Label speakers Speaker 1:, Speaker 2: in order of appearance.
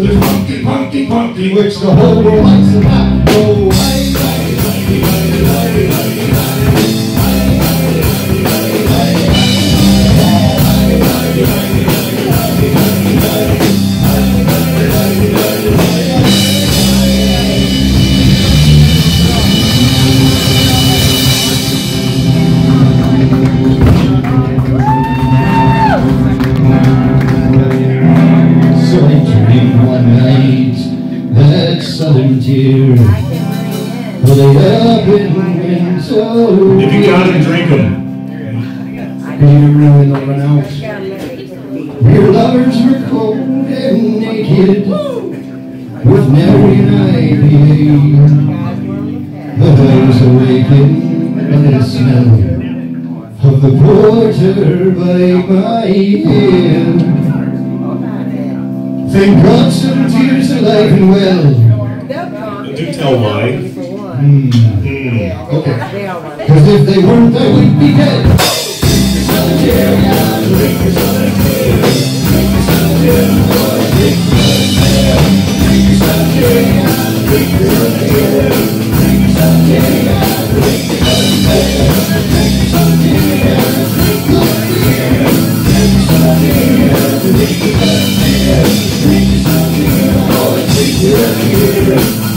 Speaker 1: the funky, funky, funky, which the whole world likes to rock. southern tier. Well, they up in winter. If you got it,
Speaker 2: drink them. Can
Speaker 1: Beer ruined no one else. Your lovers were cold and naked with Mary IPA. The hills awaken by the smell of the porter by my ear. Thank God some tears alive and well.
Speaker 2: LY. Hmm. For one.
Speaker 1: Mm. Okay. Because if they weren't, they would be dead. Yeah.